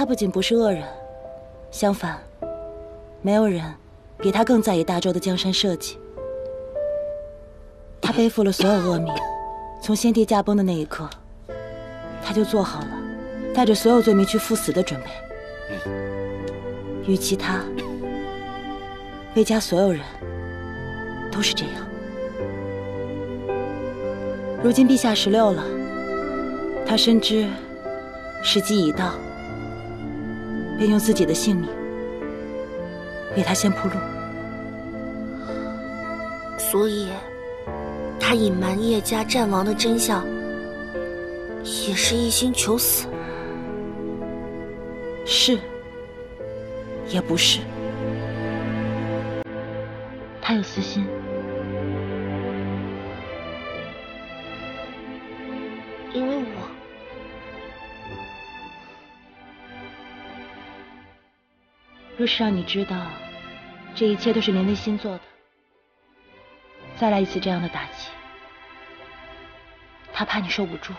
他不仅不是恶人，相反，没有人比他更在意大周的江山社稷。他背负了所有恶名，从先帝驾崩的那一刻，他就做好了带着所有罪名去赴死的准备。与其他，魏家所有人都是这样。如今陛下十六了，他深知时机已到，便用自己的性命为他先铺路。所以，他隐瞒叶家战亡的真相，也是一心求死。是，也不是。他有私心。因为我，若是让你知道，这一切都是林微心做的，再来一次这样的打击，他怕你受不住。